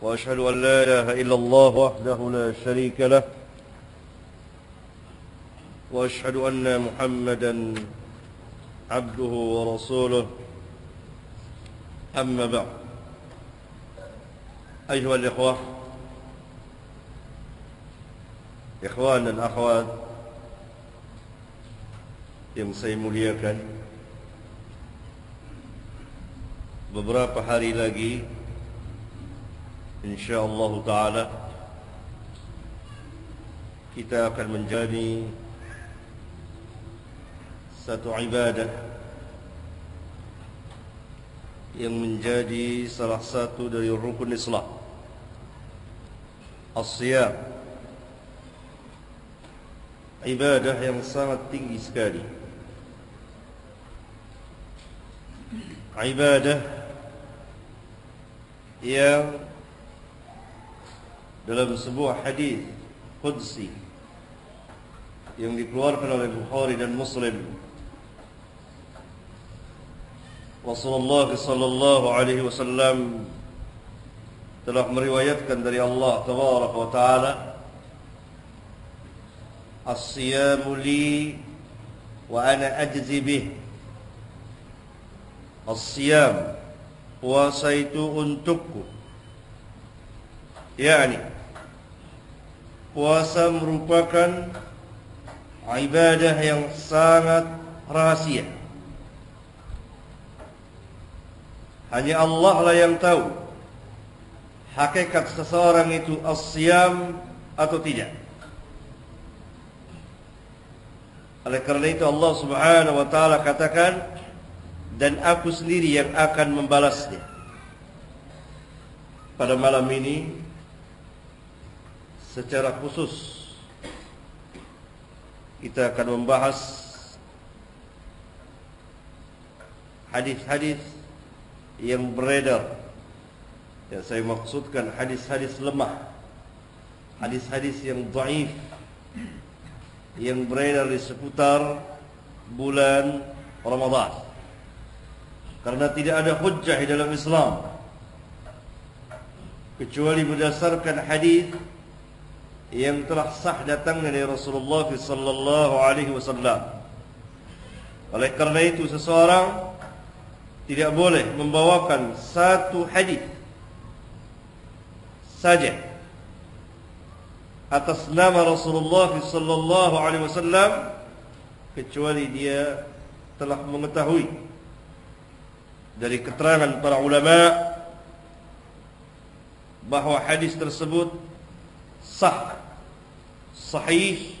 وأشهد أن لا إله إلا الله وحده لا شريك له وأشهد أن محمدا عبده ورسوله. أما بعد أيها الإخوة إخوان الأخوات yang saya muliakan beberapa hari lagi insyaallah taala kita akan menjadi satu ibadah yang menjadi salah satu dari rukun Islam as-siyam ibadah yang sangat tinggi sekali ibadah yang dalam sebuah hadis qudsi yang dikeluarkan oleh Bukhari dan Muslim Rasulullah sallallahu alaihi wasallam telah meriwayatkan dari Allah tabaraka wa taala As-siyamu li wa ana ajzi bih As-siyam puasa itu untukku yakni puasa merupakan ibadah yang sangat rahasia hanya Allah lah yang tahu hakikat seseorang itu as-siyam atau tidak oleh kerana itu Allah Subhanahu wa taala katakan dan aku sendiri yang akan membalasnya. Pada malam ini secara khusus kita akan membahas hadis-hadis yang beredar. Yang saya maksudkan hadis-hadis lemah. Hadis-hadis yang dhaif yang beredar di seputar bulan Ramadan. Karena tidak ada hujjah dalam Islam kecuali berdasarkan hadis yang telah sah datang dari Rasulullah sallallahu alaihi wasallam. Oleh kerana itu seseorang tidak boleh membawakan satu hadis saja atas nama Rasulullah sallallahu alaihi wasallam kecuali dia telah mengetahui dari keterangan para ulama bahawa hadis tersebut sah sahih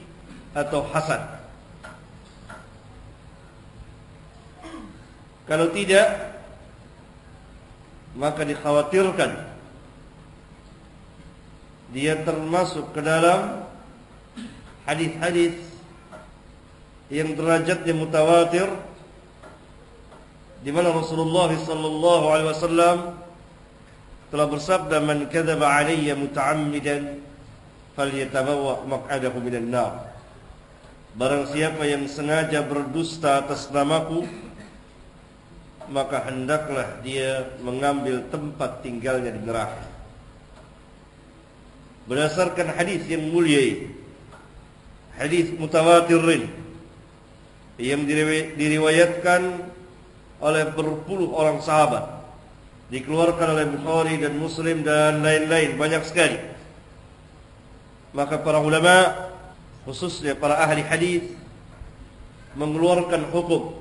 atau hasan. Kalau tidak maka dikhawatirkan dia termasuk ke dalam hadis-hadis yang derajatnya mutawatir di mana Rasulullah sallallahu alaihi wasallam telah bersabda man kadzaba alayya muta'ammidan falyatabawwa maq'adahu minan nar. Barang siapa yang sengaja berdusta atas namaku maka hendaklah dia mengambil tempat tinggalnya di neraka. Berdasarkan hadis yang mulia hadis mutawatirin yang diriwayatkan oleh berpuluh orang sahabat dikeluarkan oleh Bukhari dan Muslim dan lain-lain banyak sekali maka para ulama khususnya para ahli hadis mengeluarkan hukum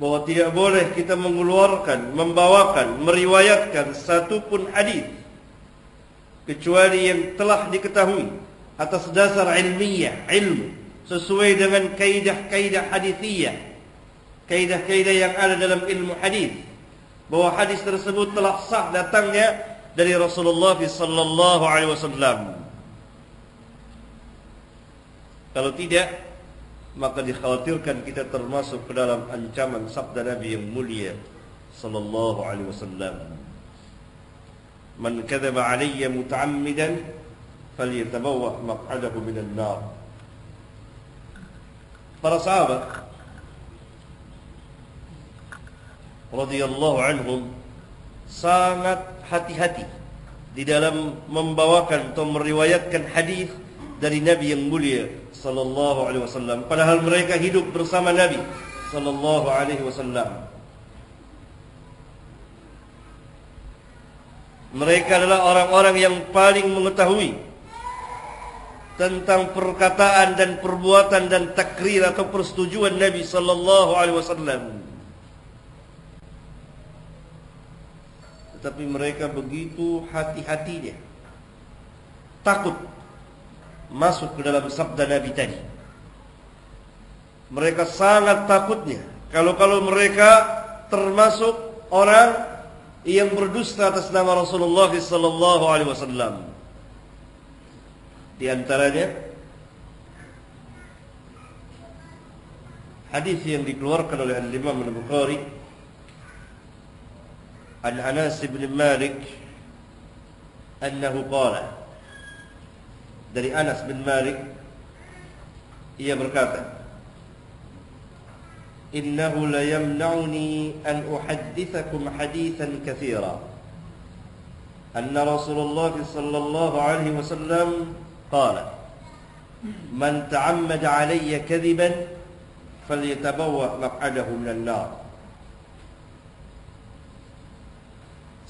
bahwa tidak boleh kita mengeluarkan membawakan meriwayatkan satu pun hadis kecuali yang telah diketahui atas dasar ilmiah ilmu sesuai dengan kaidah-kaidah hadithiyah kaidah-kaidah yang ada dalam ilmu hadis bahwa hadis tersebut telah sah datangnya dari Rasulullah sallallahu alaihi wasallam. Kalau tidak, maka dikhawatirkan kita termasuk ke dalam ancaman sabda Nabi yang mulia sallallahu alaihi wasallam. Man kadzaba alayya muta'ammidan falyatabawwa maq'adahu minan nar. Para sahabat radhiyallahu anhum sangat hati-hati di dalam membawakan atau meriwayatkan hadis dari Nabi yang mulia sallallahu alaihi wasallam padahal mereka hidup bersama Nabi sallallahu alaihi wasallam Mereka adalah orang-orang yang paling mengetahui tentang perkataan dan perbuatan dan takrir atau persetujuan Nabi sallallahu alaihi wasallam. Tetapi mereka begitu hati-hatinya takut masuk ke dalam sabda Nabi tadi. Mereka sangat takutnya kalau-kalau mereka termasuk orang yang berdusta atas nama Rasulullah sallallahu alaihi wasallam. Di antaranya hadis yang dikeluarkan oleh Imam Al-Bukhari an Anas bin Malik annahu dari Anas bin Malik ia berkata إنه ليمنعني أن أحدثكم حديثا كثيرا أن رسول الله صلى الله عليه وسلم قال من تعمد علي كذبا فليتبوأ مقعده من النار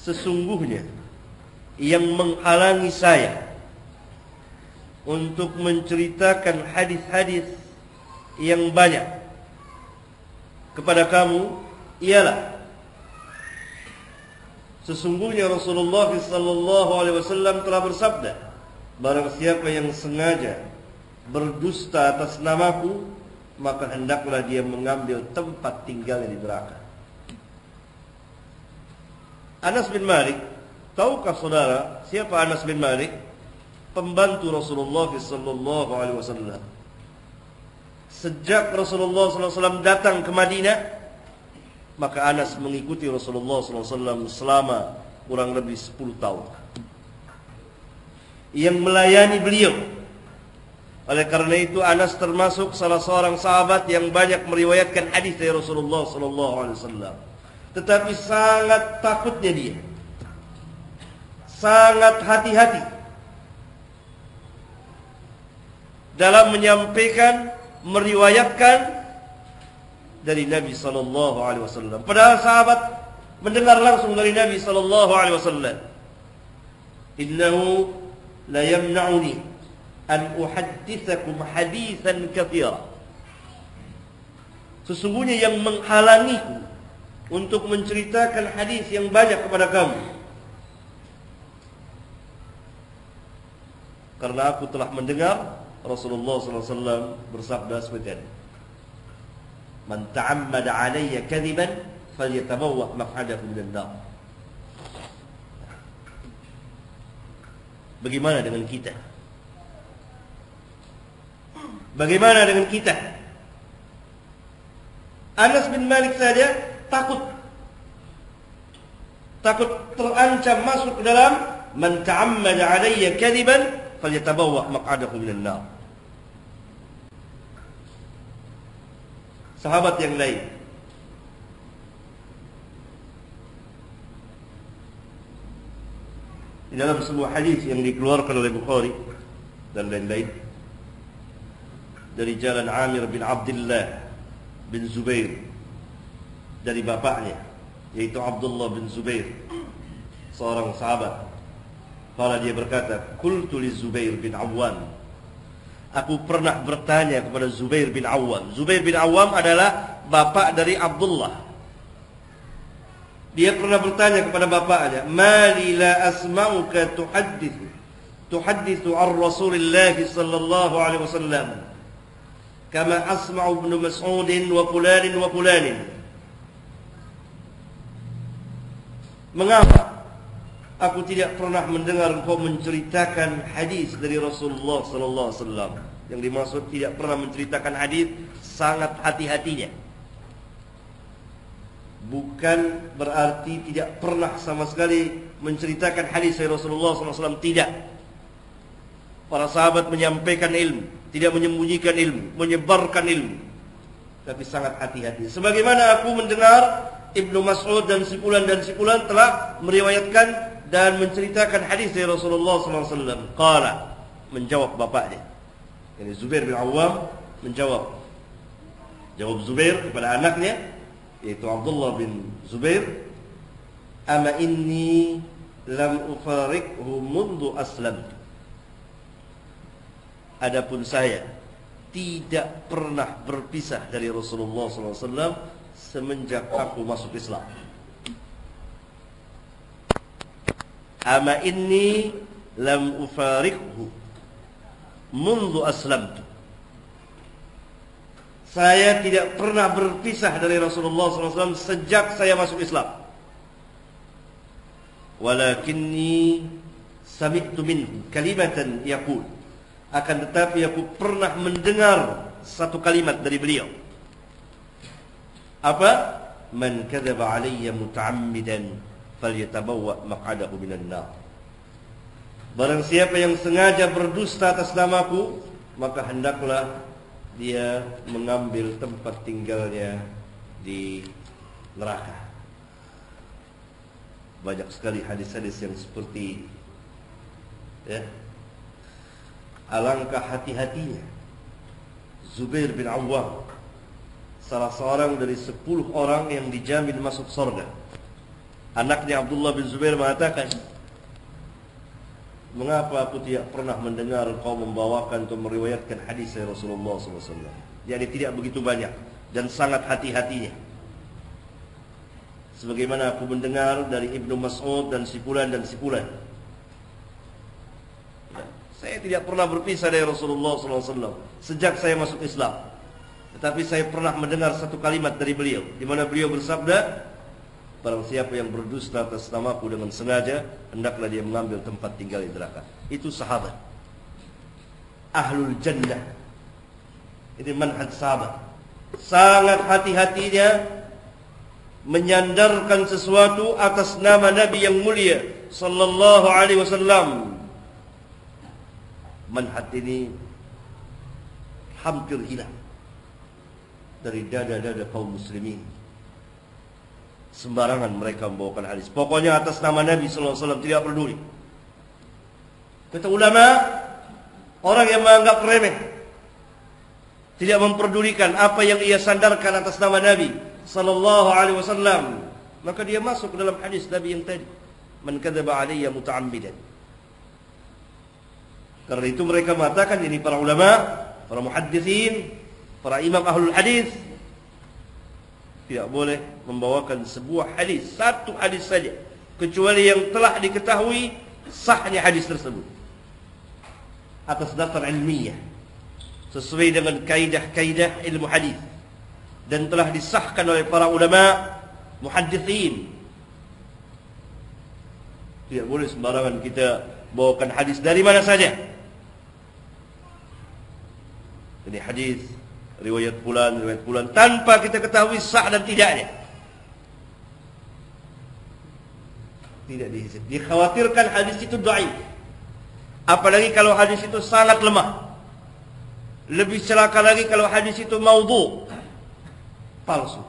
Sesungguhnya yang menghalangi saya untuk menceritakan hadis-hadis yang banyak kepada kamu ialah sesungguhnya Rasulullah sallallahu alaihi wasallam telah bersabda barang siapa yang sengaja berdusta atas namaku maka hendaklah dia mengambil tempat tinggalnya di neraka. Anas bin Malik tahukah saudara siapa Anas bin Malik pembantu Rasulullah sallallahu alaihi wasallam Sejak Rasulullah SAW datang ke Madinah, maka Anas mengikuti Rasulullah SAW selama kurang lebih 10 tahun. Yang melayani beliau. Oleh karena itu Anas termasuk salah seorang sahabat yang banyak meriwayatkan hadis dari Rasulullah SAW. Tetapi sangat takutnya dia. Sangat hati-hati dalam menyampaikan meriwayatkan dari Nabi sallallahu alaihi wasallam. Padahal sahabat mendengar langsung dari Nabi sallallahu alaihi wasallam. Innahu la yamna'uni an uhaddithakum hadithan katsira. Sesungguhnya yang menghalangiku untuk menceritakan hadis yang banyak kepada kamu. Karena aku telah mendengar Rasulullah SAW bersabda seperti ini. Man ta'ammada alayya kadiban falyatabawwa maq'adahu minan nar. Bagaimana dengan kita? Bagaimana dengan kita? Anas bin Malik saja takut takut terancam masuk ke dalam man ta'ammada alayya kadiban falyatabawwa maq'adahu minan nar. Sahabat yang lain Di dalam sebuah hadis yang dikeluarkan oleh Bukhari dan lain-lain dari jalan Amir bin Abdullah bin Zubair dari bapaknya yaitu Abdullah bin Zubair seorang sahabat Kala dia berkata, Kultu li Zubair bin Awam. Aku pernah bertanya kepada Zubair bin Awam. Zubair bin Awam adalah bapak dari Abdullah. Dia pernah bertanya kepada bapaknya, Mali la asma'uka tuhaddithu. Tuhaddithu ar Rasulullah sallallahu alaihi wasallam. Kama asma'u ibn Mas'udin wa fulanin wa fulanin. Mengapa Aku tidak pernah mendengar engkau menceritakan hadis dari Rasulullah sallallahu alaihi wasallam. Yang dimaksud tidak pernah menceritakan hadis sangat hati-hatinya. Bukan berarti tidak pernah sama sekali menceritakan hadis dari Rasulullah SAW. Tidak. Para sahabat menyampaikan ilmu. Tidak menyembunyikan ilmu. Menyebarkan ilmu. Tapi sangat hati-hati. Sebagaimana aku mendengar Ibnu Mas'ud dan Sipulan dan Sipulan telah meriwayatkan dan menceritakan hadis dari Rasulullah SAW. Qala. Menjawab bapaknya. Ini Zubair bin Awam menjawab. Jawab Zubair kepada anaknya yaitu Abdullah bin Zubair ama inni lam ufarikhu mundu aslam adapun saya tidak pernah berpisah dari Rasulullah SAW semenjak aku masuk Islam ama inni lam ufarikhu mundu aslamtu saya tidak pernah berpisah dari Rasulullah SAW sejak saya masuk Islam. Walakinni sami'tu minhu kalimatan yaqul. Akan tetapi aku pernah mendengar satu kalimat dari beliau. Apa? Man kadzaba alayya muta'ammidan falyatabawwa maq'adahu minan nar. Barang siapa yang sengaja berdusta atas namaku, maka hendaklah dia mengambil tempat tinggalnya di neraka. Banyak sekali hadis-hadis yang seperti ya. Alangkah hati-hatinya Zubair bin Awwam salah seorang dari sepuluh orang yang dijamin masuk surga. Anaknya Abdullah bin Zubair mengatakan, Mengapa aku tidak pernah mendengar kau membawakan atau meriwayatkan hadis Rasulullah SAW? Jadi tidak begitu banyak dan sangat hati-hatinya. Sebagaimana aku mendengar dari Ibnu Mas'ud dan Sipulan dan Sipulan. Ya, saya tidak pernah berpisah dari Rasulullah SAW sejak saya masuk Islam. Tetapi saya pernah mendengar satu kalimat dari beliau, di mana beliau bersabda, Barang siapa yang berdusta atas namaku dengan sengaja Hendaklah dia mengambil tempat tinggal di neraka. Itu sahabat. Ahlul Jannah. Ini manhaj sahabat. Sangat hati-hatinya Menyandarkan sesuatu atas nama Nabi yang mulia Sallallahu alaihi wasallam. Manhaj ini Hampir hilang Dari dada-dada kaum muslimin Sembarangan mereka membawakan hadis. Pokoknya atas nama Nabi sallallahu alaihi wasallam tidak peduli. Kata ulama, orang yang menganggap remeh tidak memperdulikan apa yang ia sandarkan atas nama Nabi sallallahu alaihi wasallam, maka dia masuk dalam hadis Nabi yang tadi, "Man kadzaba alayya muta'ammidan." Karena itu mereka mengatakan ini para ulama, para muhaddisin, para imam ahlul hadis tidak boleh membawakan sebuah hadis satu hadis saja kecuali yang telah diketahui sahnya hadis tersebut. Atas dasar ilmiah sesuai dengan kaidah-kaidah ilmu hadis dan telah disahkan oleh para ulama muhaddithin. Tidak boleh sembarangan kita bawakan hadis dari mana saja. Ini hadis riwayat bulan, riwayat bulan tanpa kita ketahui sah dan tidaknya. Tidak dihisab. Dikhawatirkan hadis itu dhaif. Apalagi kalau hadis itu sangat lemah. Lebih celaka lagi kalau hadis itu maudhu. Palsu.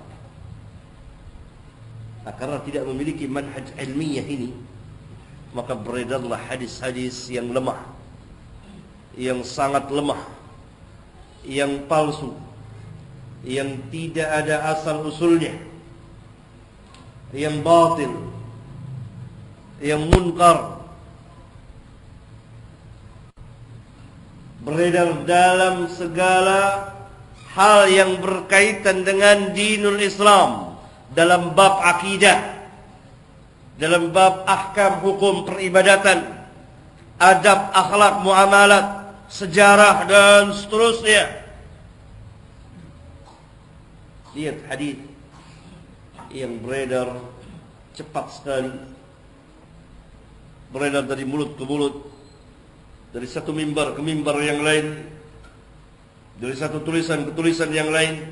Nah, karena tidak memiliki manhaj ilmiah ini, maka beredarlah hadis-hadis yang lemah. Yang sangat lemah yang palsu yang tidak ada asal usulnya yang batil yang munkar beredar dalam segala hal yang berkaitan dengan dinul Islam dalam bab akidah dalam bab ahkam hukum peribadatan adab akhlak muamalat sejarah dan seterusnya. Lihat hadis yang beredar cepat sekali. Beredar dari mulut ke mulut, dari satu mimbar ke mimbar yang lain, dari satu tulisan ke tulisan yang lain,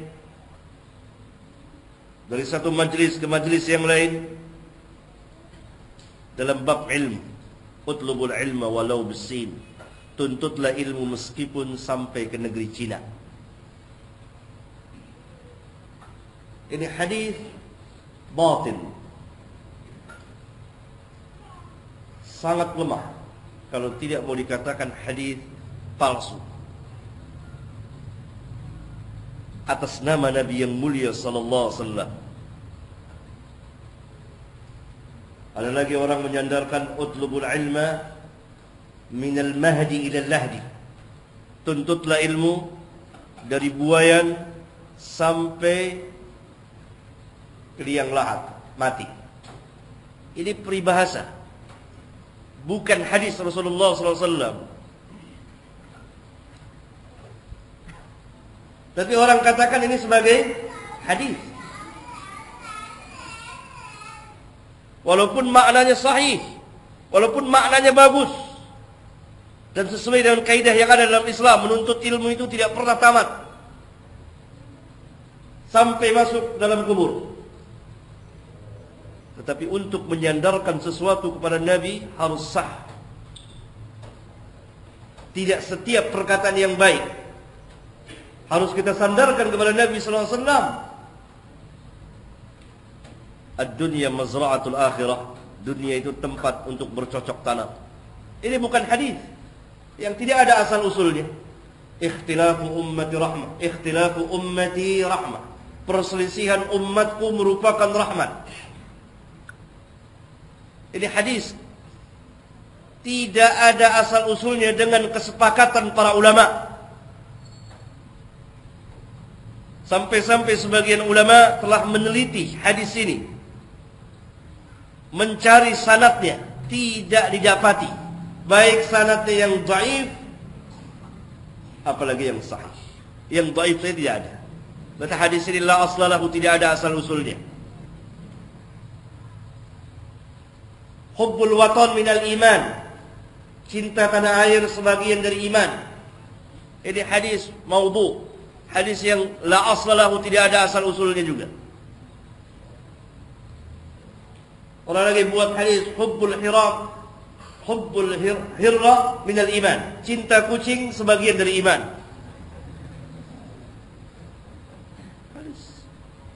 dari satu majlis ke majlis yang lain, dalam bab ilmu, utlubul ilma walau bisin, tuntutlah ilmu meskipun sampai ke negeri Cina. Ini hadis batin. Sangat lemah kalau tidak mau dikatakan hadis palsu. Atas nama Nabi yang mulia sallallahu alaihi wasallam. Ada lagi orang menyandarkan utlubul ilma minal mahdi ila lahdi tuntutlah ilmu dari buayan sampai ke liang lahat mati ini peribahasa bukan hadis Rasulullah SAW. Tapi orang katakan ini sebagai hadis. Walaupun maknanya sahih, walaupun maknanya bagus, dan sesuai dengan kaidah yang ada dalam Islam, menuntut ilmu itu tidak pernah tamat sampai masuk dalam kubur. Tetapi untuk menyandarkan sesuatu kepada Nabi harus sah. Tidak setiap perkataan yang baik harus kita sandarkan kepada Nabi sallallahu alaihi wasallam. Ad-dunya mazra'atul akhirah. Dunia itu tempat untuk bercocok tanam. Ini bukan hadis yang tidak ada asal usulnya. Ikhtilafu ummati rahmah. Ikhtilafu ummati rahmah. Perselisihan umatku merupakan rahmat. Ini hadis tidak ada asal usulnya dengan kesepakatan para ulama. Sampai-sampai sebagian ulama telah meneliti hadis ini. Mencari sanatnya. Tidak didapati. Baik sanatnya yang daif. Apalagi yang sahih. Yang daif saya tidak ada. Berarti hadis ini la aslalahu tidak ada asal usulnya. Hubbul waton minal iman. Cinta tanah air sebagian dari iman. Ini hadis maudhu. Hadis yang la asalahu tidak ada asal usulnya juga. Orang lagi buat hadis hubbul hiram. Hubbul hirra minal iman. Cinta kucing sebagian dari iman.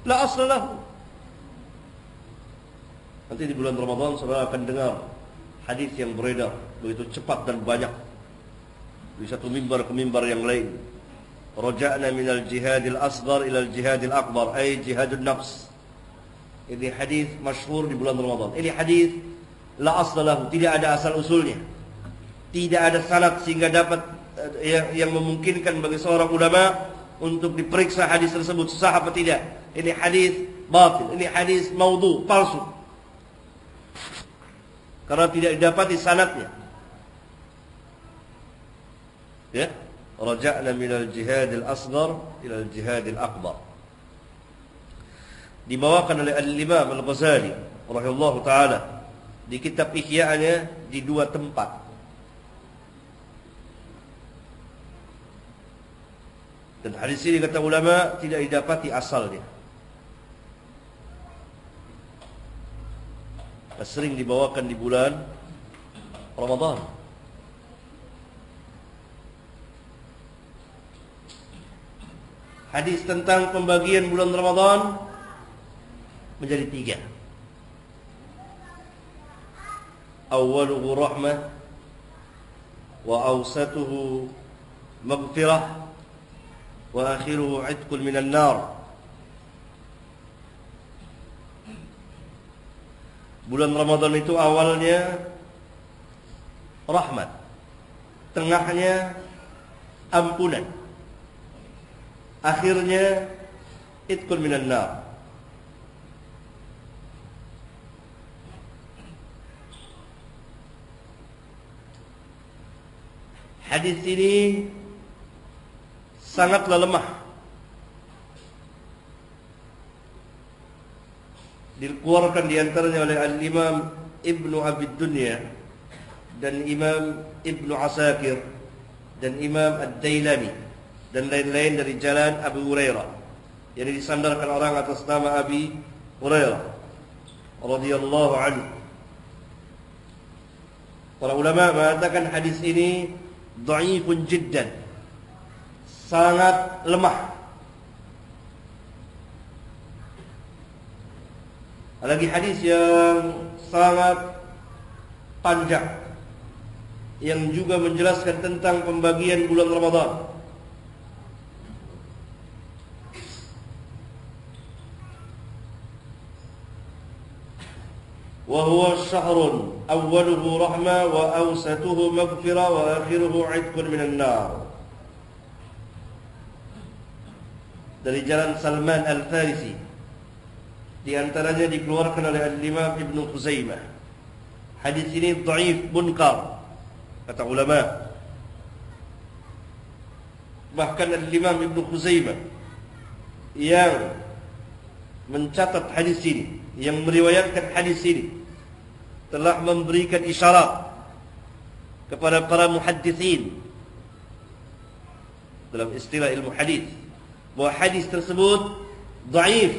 La asalahu. Nanti di bulan Ramadan saudara akan dengar hadis yang beredar begitu cepat dan banyak di satu mimbar ke mimbar yang lain. Raja'na minal jihadil asghar ila jihadil akbar ay jihadun nafs. Ini hadis masyhur di bulan Ramadan. Ini hadis la aslalahu, tidak ada asal usulnya. Tidak ada sanad sehingga dapat eh, yang, yang memungkinkan bagi seorang ulama untuk diperiksa hadis tersebut sah apa tidak. Ini hadis batil, ini hadis maudhu, palsu karena tidak didapati sanatnya. Ya, raja'na minal jihadil asghar ila jihadil akbar. Dibawakan oleh Al-Imam Al-Ghazali rahimahullah taala di kitab Ihya'nya di dua tempat. Dan hadis ini kata ulama tidak didapati asalnya. sering dibawakan di bulan Ramadan. Hadis tentang pembagian bulan Ramadan menjadi tiga. Awaluhu rahmah wa awsatuhu maghfirah wa akhiruhu itqul minan nar. Bulan Ramadan itu awalnya rahmat, tengahnya ampunan, akhirnya itkul minan nar. Hadis ini sangatlah lemah dikeluarkan di antaranya oleh Al-Imam Ibnu Abi Dunya dan Imam Ibnu Asakir dan Imam Ad-Dailami dan lain-lain dari jalan Abu Hurairah yang disandarkan orang atas nama Abi Hurairah radhiyallahu anhu. Para ulama mengatakan hadis ini dhaifun jiddan. Sangat lemah. Lagi hadis yang sangat panjang yang juga menjelaskan tentang pembagian bulan Ramadan. وهو شهر أوله رحمة وأوسطه مغفرة وآخره عتق من النار dari jalan Salman Al-Farisi di antaranya dikeluarkan oleh Al-Imam Ibn Khuzaimah hadis ini dhaif munkar kata ulama bahkan Imam Ibn Khuzaimah yang mencatat hadis ini yang meriwayatkan hadis ini telah memberikan isyarat kepada para muhaddithin dalam istilah ilmu hadis bahwa hadis tersebut dhaif.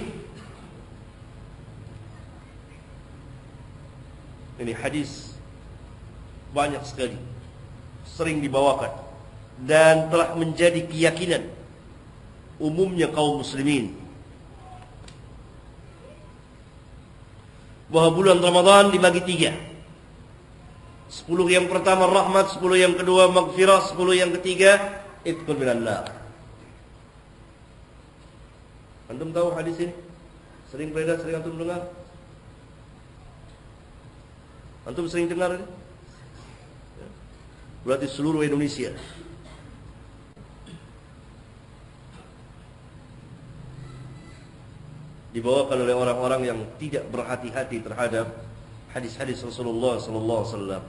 Ini hadis banyak sekali sering dibawakan dan telah menjadi keyakinan umumnya kaum muslimin bahwa bulan Ramadan dibagi tiga. Sepuluh yang pertama rahmat, sepuluh yang kedua maghfirah, sepuluh yang ketiga itqul minan nar. Antum tahu hadis ini? Sering beredar, sering antum dengar? Antum sering dengar ini? berarti seluruh Indonesia. Dibawakan oleh orang-orang yang tidak berhati-hati terhadap hadis-hadis Rasulullah sallallahu alaihi wasallam.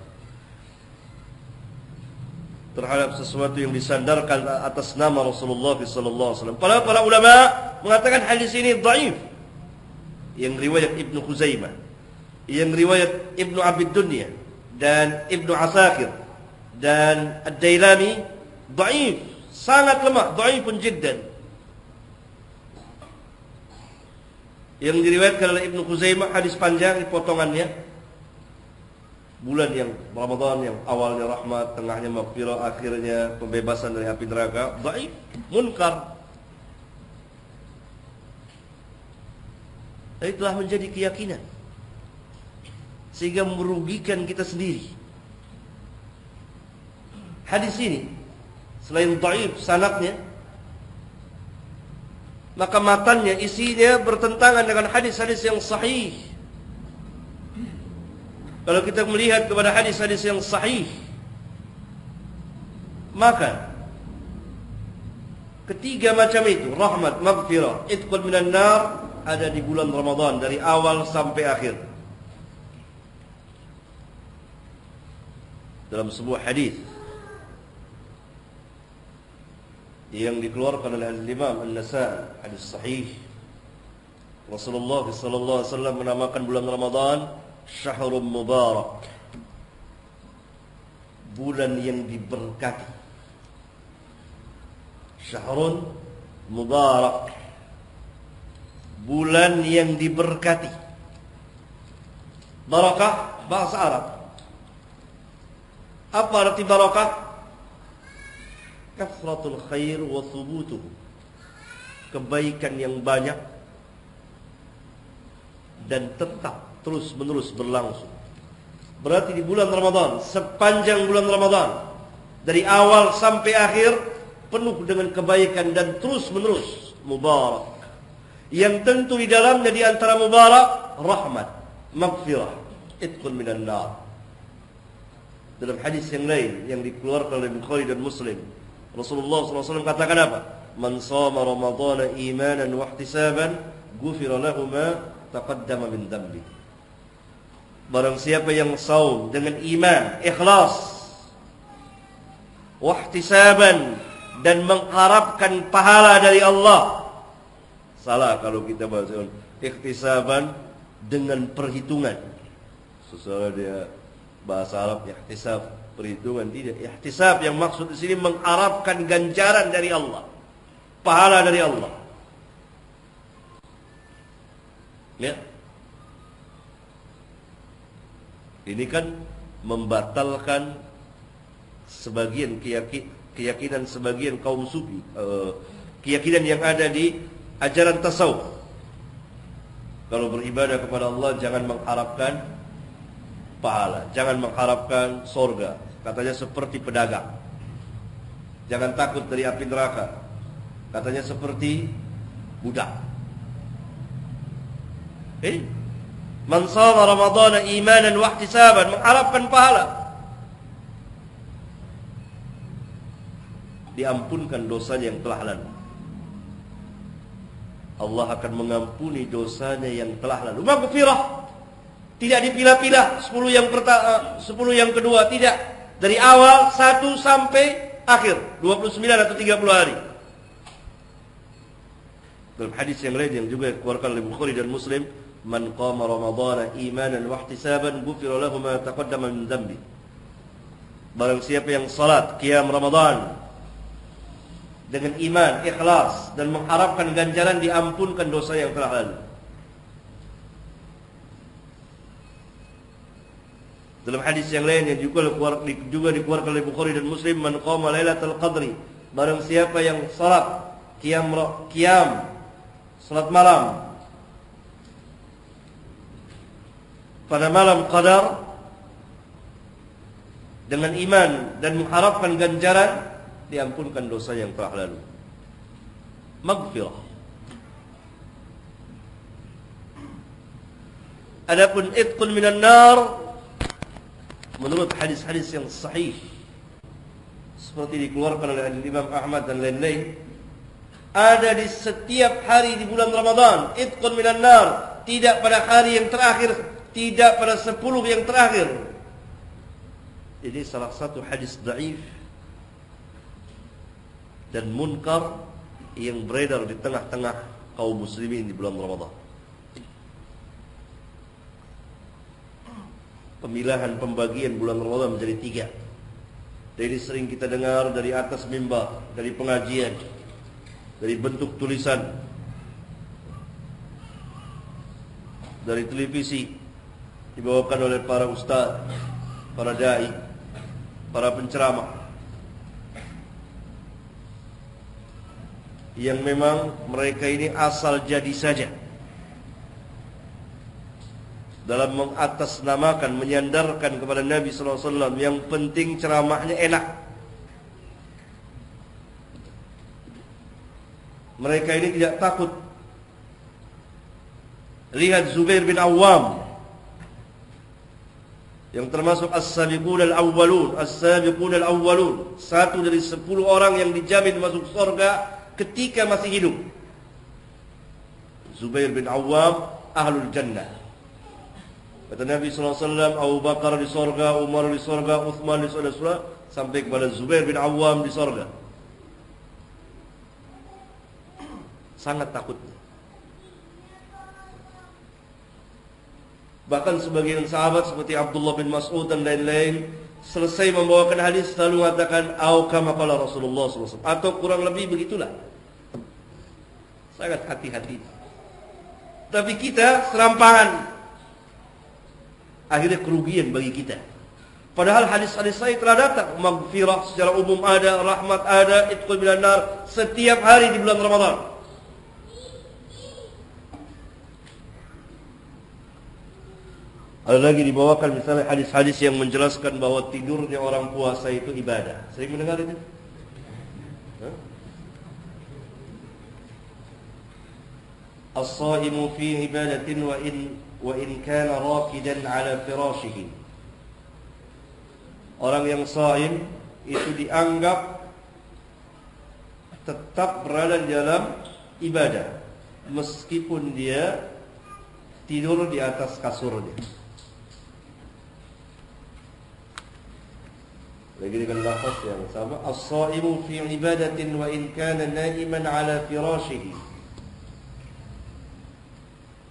Terhadap sesuatu yang disandarkan atas nama Rasulullah sallallahu alaihi wasallam. Para para ulama mengatakan hadis ini dhaif. Yang riwayat Ibnu Khuzaimah, yang riwayat Ibnu Abid Dunya dan Ibnu Asakir dan Ad-Dailami dhaif, sangat lemah, dhaifun jiddan. Yang diriwayatkan oleh Ibnu Khuzaimah hadis panjang potongannya. Bulan yang Ramadan yang awalnya rahmat, tengahnya maghfirah, akhirnya pembebasan dari api neraka, dhaif, munkar. Itu telah menjadi keyakinan sehingga merugikan kita sendiri hadis ini selain dhaif sanadnya maka matanya isinya bertentangan dengan hadis-hadis yang sahih. Kalau kita melihat kepada hadis-hadis yang sahih maka ketiga macam itu rahmat maghfirah itqul minan nar ada di bulan Ramadan dari awal sampai akhir. Dalam sebuah hadis yang dikeluarkan oleh Imam An-Nasa'i hadis sahih Rasulullah sallallahu alaihi wasallam menamakan bulan Ramadan syahrul mubarak. Bulan yang diberkati. Syahrul mubarak. Bulan yang diberkati. Barakah bahasa Arab. Apa arti barakah Kafratul khair wa thubutuhu. Kebaikan yang banyak dan tetap terus menerus berlangsung. Berarti di bulan Ramadan, sepanjang bulan Ramadan, dari awal sampai akhir penuh dengan kebaikan dan terus menerus mubarak. Yang tentu di dalamnya di antara mubarak rahmat, maghfirah, itqun minan nar. Dalam hadis yang lain yang dikeluarkan oleh Bukhari dan Muslim Rasulullah SAW katakan apa? Man sama Ramadhan imanan wa ihtisaban ghufira lahu ma taqaddama min dhanbi. Barang siapa yang saum dengan iman, ikhlas, wahtisaban dan mengharapkan pahala dari Allah. Salah kalau kita bahasa ihtisaban dengan perhitungan. Sesuatu dia bahasa Arab ihtisab perhitungan tidak. Ihtisab yang maksud di sini mengharapkan ganjaran dari Allah. Pahala dari Allah. Ya ini kan membatalkan sebagian keyakinan sebagian kaum sufi eh, keyakinan yang ada di ajaran tasawuf. Kalau beribadah kepada Allah jangan mengharapkan pahala, jangan mengharapkan sorga. Katanya seperti pedagang. Jangan takut dari api neraka. Katanya seperti budak. Eh, man sama Ramadan imanan wa ihtisaban, mengharapkan pahala. Diampunkan dosanya yang telah lalu. Allah akan mengampuni dosanya yang telah lalu. Maghfirah. Tidak dipilah-pilah 10 yang pertama, 10 yang kedua, tidak. Dari awal 1 sampai akhir, 29 atau 30 hari. Dalam hadis yang lain yang juga dikeluarkan oleh Bukhari dan Muslim, "Man qama Ramadhana imanan wa ihtisaban, ghufira lahu ma taqaddama min dhanbi." Barang siapa yang salat qiyam Ramadan dengan iman, ikhlas dan mengharapkan ganjaran diampunkan dosa yang telah lalu. Dalam hadis yang lain yang juga juga dikeluarkan oleh Bukhari dan Muslim, "Man qama lailatul qadri." Barang siapa yang salat qiyam qiyam salat malam pada malam qadar dengan iman dan mengharapkan ganjaran diampunkan dosa yang telah lalu. Maghfirah. Adapun itqun minan nar menurut hadis-hadis yang sahih seperti dikeluarkan oleh Imam Ahmad dan lain-lain ada di setiap hari di bulan Ramadan itqun minan nar tidak pada hari yang terakhir tidak pada sepuluh yang terakhir ini salah satu hadis dhaif dan munkar yang beredar di tengah-tengah kaum muslimin di bulan Ramadan. Pemilahan pembagian bulan Ramadan menjadi tiga. Dari sering kita dengar dari atas mimbar, dari pengajian, dari bentuk tulisan, dari televisi, dibawakan oleh para ustaz, para dai, para penceramah. yang memang mereka ini asal jadi saja dalam mengatasnamakan menyandarkan kepada Nabi sallallahu alaihi wasallam yang penting ceramahnya enak mereka ini tidak takut lihat Zubair bin Awam yang termasuk as-sabiqun al-awwalun as-sabiqun al-awwalun satu dari sepuluh orang yang dijamin masuk surga ketika masih hidup. Zubair bin Awam ahlul jannah. Kata Nabi SAW, Abu Bakar di sorga, Umar di sorga, Uthman di sorga, sampai kepada Zubair bin Awam di sorga. Sangat takut. Bahkan sebagian sahabat seperti Abdullah bin Mas'ud dan lain-lain selesai membawakan hadis selalu mengatakan au kama qala Rasulullah SAW atau kurang lebih begitulah. Sangat hati-hati. Tapi kita serampangan. Akhirnya kerugian bagi kita. Padahal hadis-hadis saya telah datang. Maghfirah secara umum ada, rahmat ada, itqul minan nar setiap hari di bulan Ramadan. Ada lagi dibawakan misalnya hadis-hadis yang menjelaskan bahwa tidurnya orang puasa itu ibadah. Sering mendengar itu? As-saimu fi ibadatin wa in in kana rakidan ala firashihi. Orang yang saim itu dianggap tetap berada di dalam ibadah meskipun dia tidur di atas kasurnya. lagi dengan lafaz yang sama as-saimu fi ibadatin wa in kana naiman ala firashihi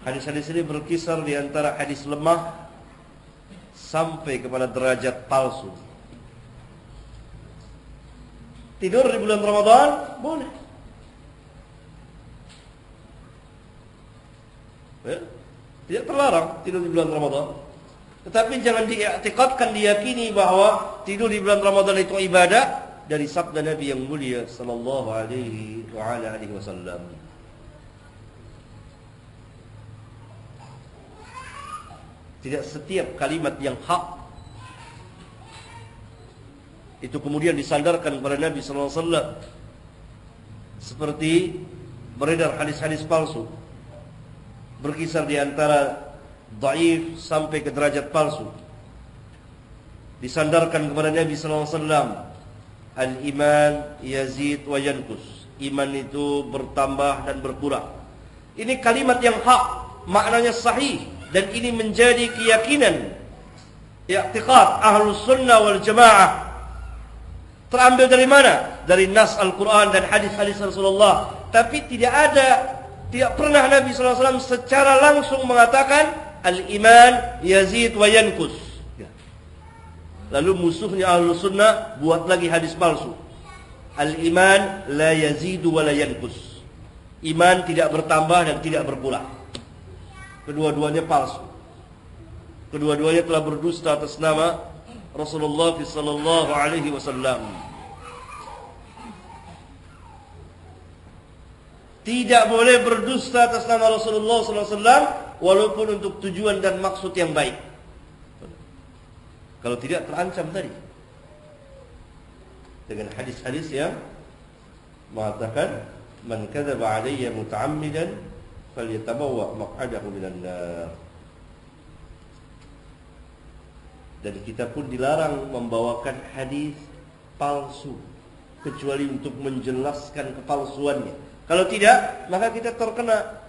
Hadis-hadis ini berkisar di antara hadis lemah sampai kepada derajat palsu. Tidur di bulan Ramadan boleh. Ya, tidak terlarang tidur di bulan Ramadan. Tetapi jangan diiktikadkan diyakini bahwa tidur di bulan Ramadan itu ibadah dari sabda Nabi yang mulia sallallahu alaihi wa ala alihi wasallam. Tidak setiap kalimat yang hak itu kemudian disandarkan kepada Nabi sallallahu alaihi wasallam seperti beredar hadis-hadis palsu berkisar di antara dhaif sampai ke derajat palsu disandarkan kepada Nabi sallallahu alaihi wasallam Al-iman yazid wa yankus. Iman itu bertambah dan berkurang. Ini kalimat yang hak, maknanya sahih dan ini menjadi keyakinan i'tiqad ahlus sunnah wal jamaah. Terambil dari mana? Dari nas Al-Quran dan hadis-hadis Rasulullah. Tapi tidak ada, tidak pernah Nabi SAW secara langsung mengatakan Al-iman yazid wa yankus. Lalu musuhnya ahlu sunnah buat lagi hadis palsu. Al-iman la yazidu wa la yankus. Iman tidak bertambah dan tidak berkurang. Kedua-duanya palsu. Kedua-duanya telah berdusta atas nama Rasulullah sallallahu alaihi wasallam. Tidak boleh berdusta atas nama Rasulullah sallallahu alaihi wasallam walaupun untuk tujuan dan maksud yang baik. Kalau tidak terancam tadi. Dengan hadis-hadis yang mengatakan man kadzaba alayya muta'ammidan falyatabawwa maq'adahu minan nar. Dan kita pun dilarang membawakan hadis palsu kecuali untuk menjelaskan kepalsuannya. Kalau tidak, maka kita terkena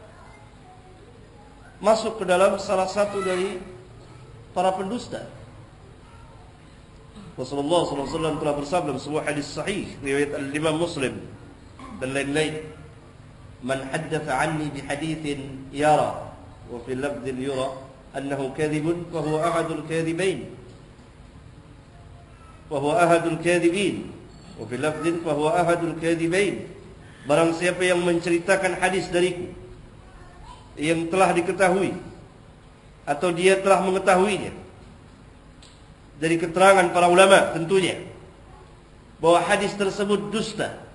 masuk ke dalam salah satu dari para pendusta. Rasulullah SAW telah bersabda sebuah hadis sahih riwayat Al-Imam Muslim dan lain-lain wa fi lafdhin yura annahu kadhibun fa huwa ahadul kadhibain fa huwa ahadul kadhibin wa fi lafdhin fa huwa ahadul kadhibain barang siapa yang menceritakan hadis dariku yang telah diketahui atau dia telah mengetahuinya dari keterangan para ulama tentunya bahwa hadis tersebut dusta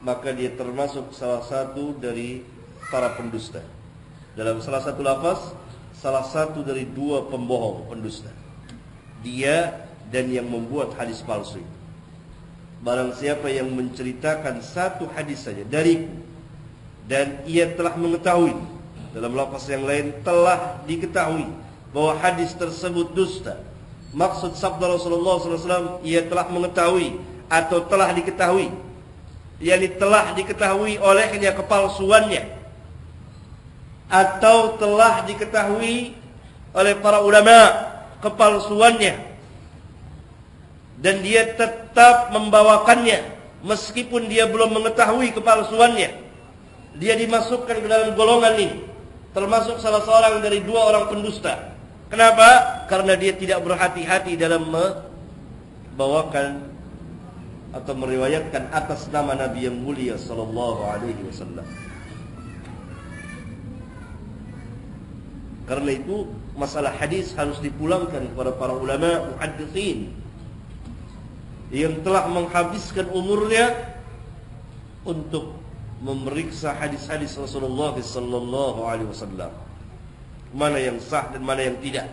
maka dia termasuk salah satu dari para pendusta dalam salah satu lafaz salah satu dari dua pembohong pendusta dia dan yang membuat hadis palsu barang siapa yang menceritakan satu hadis saja dariku dan ia telah mengetahui dalam lafaz yang lain telah diketahui bahwa hadis tersebut dusta. Maksud sabda Rasulullah SAW, ia telah mengetahui atau telah diketahui. Yakni telah diketahui olehnya kepalsuannya. Atau telah diketahui oleh para ulama kepalsuannya. Dan dia tetap membawakannya. Meskipun dia belum mengetahui kepalsuannya. Dia dimasukkan ke dalam golongan ini. Termasuk salah seorang dari dua orang pendusta. Kenapa? Karena dia tidak berhati-hati dalam membawakan atau meriwayatkan atas nama Nabi yang mulia sallallahu alaihi wasallam. Karena itu masalah hadis harus dipulangkan kepada para ulama muhadditsin yang telah menghabiskan umurnya untuk memeriksa hadis-hadis Rasulullah sallallahu alaihi wasallam. Mana yang sah dan mana yang tidak.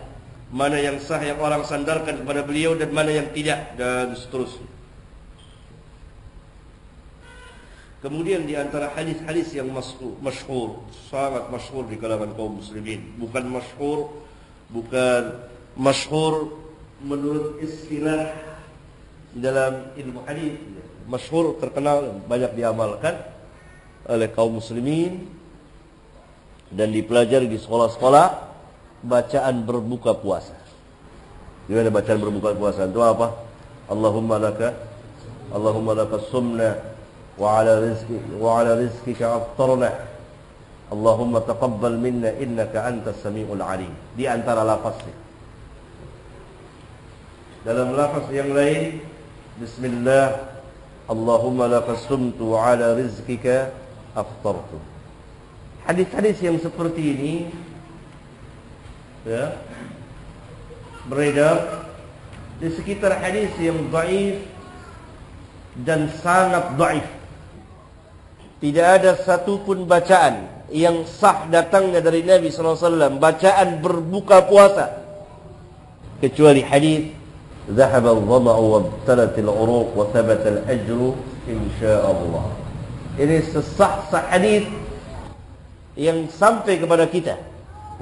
Mana yang sah yang orang sandarkan kepada beliau dan mana yang tidak dan seterusnya kemudian di antara hadis-hadis yang masyhur sangat masyhur di kalangan kaum muslimin bukan masyhur bukan masyhur menurut istilah dalam ilmu hadis masyhur terkenal banyak diamalkan oleh kaum muslimin dan dipelajari di sekolah-sekolah bacaan berbuka puasa. Gimana bacaan berbuka puasa? Itu apa? Allahumma laka Allahumma laka sumna rizki wa ala rizkika aftarna Allahumma taqabbal minna innaka antas samiul alim. Di antara lafaznya. Dalam lafaz yang lain, Bismillah, Allahumma laqad sumtu ala rizkika aftartu. Hadis-hadis yang seperti ini ya, beredar di sekitar hadis yang dhaif dan sangat dhaif. Tidak ada satu pun bacaan yang sah datangnya dari Nabi sallallahu alaihi wasallam bacaan berbuka puasa kecuali hadis zahaba al-dhama'u wa al-uruq wa thabat al-ajru insyaallah. Ini sesah sah hadis yang sampai kepada kita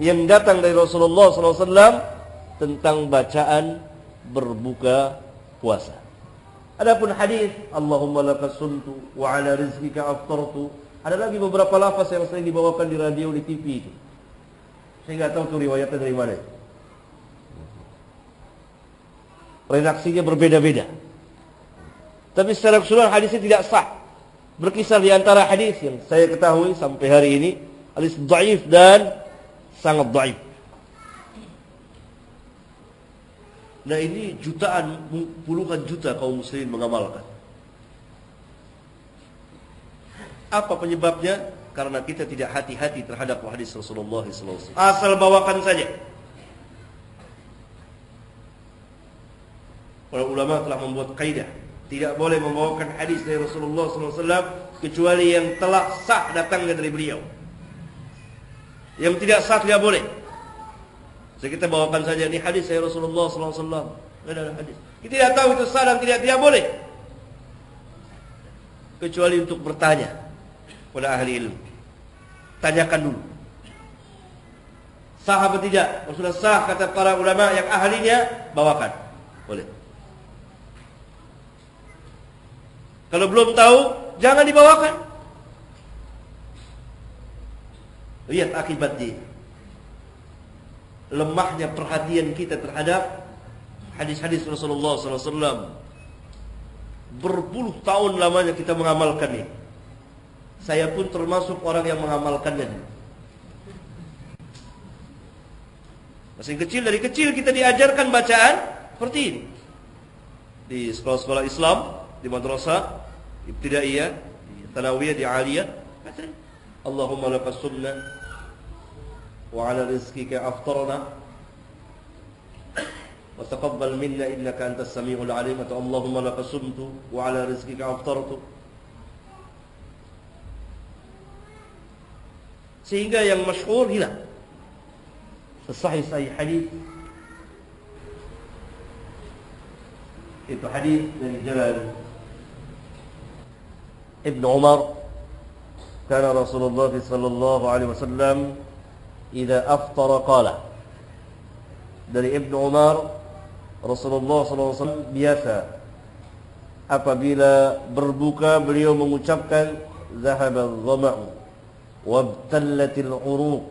yang datang dari Rasulullah sallallahu alaihi wasallam tentang bacaan berbuka puasa. Adapun hadis Allahumma laka sumtu wa ala rizkika aftartu ada lagi beberapa lafaz yang sering dibawakan di radio di TV itu. Saya nggak tahu tuh riwayatnya dari mana. Redaksinya berbeda-beda. Tapi secara keseluruhan hadisnya tidak sah. Berkisar di antara hadis yang saya ketahui sampai hari ini hadis dhaif dan sangat dhaif. Nah ini jutaan, puluhan juta kaum muslimin mengamalkan. Apa penyebabnya? Karena kita tidak hati-hati terhadap hadis Rasulullah SAW. Asal bawakan saja. Para ulama telah membuat kaidah tidak boleh membawakan hadis dari Rasulullah SAW kecuali yang telah sah datangnya dari beliau. Yang tidak sah tidak boleh. Jadi kita bawakan saja ini hadis dari Rasulullah SAW. Ada hadis. Kita tidak tahu itu sah dan tidak tidak boleh. Kecuali untuk bertanya kepada ahli ilmu. Tanyakan dulu. Sah apa tidak? Sudah sah kata para ulama yang ahlinya, bawakan. Boleh. Kalau belum tahu, jangan dibawakan. Lihat akibatnya. Lemahnya perhatian kita terhadap hadis-hadis Rasulullah SAW. Berpuluh tahun lamanya kita mengamalkan ini. Saya pun termasuk orang yang mengamalkannya. Masih kecil dari kecil kita diajarkan bacaan seperti ini. Di sekolah-sekolah Islam, di madrasah, ibtidaiyah, di tanawiyah, di aliyah, Allahumma lakas sumna وعلى رزقك أفطرنا. وتقبل منا إنك أنت السميع العليم. اللهم لك صمت وعلى رزقك أفطرت. sehingga yang masyhur hilang. Sesahih sahih hadis itu hadis dari Jalal Ibn Umar كان رسول الله صلى الله عليه وسلم إذا أفطر قال dari ابن عمر رسول الله صلى الله عليه وسلم biasa apabila berbuka beliau mengucapkan ذهب الظمع وابتلت العروق